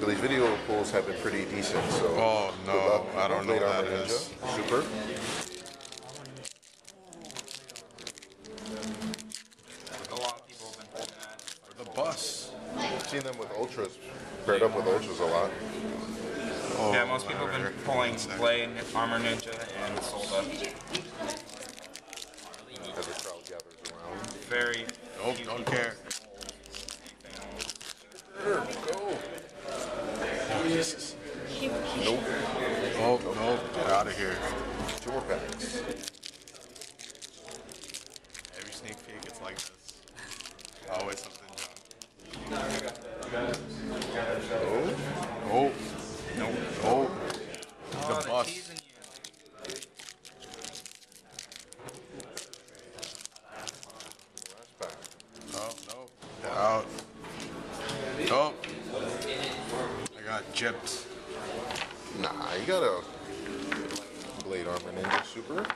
promos have been pretty decent. So. Oh, no. I don't know Blade what Armor that Ninja. is. Super. A lot of people have been pulling that. The bus. I've seen them with ultras, paired up with ultras a lot. Oh, Yeah, most people have been pulling One second. Blade, Armor Ninja, and Solda. As the crowd gathers around. Very Nope. Oh, no, get out of here. More packs. Every sneak peek, it's like this. Always something done. Oh. Oh, Nope. oh, the they're bus. teasing you. Last pack. Oh, no, get out. Oh, I got gypped. Nah, you got a Blade Armor Ninja Super.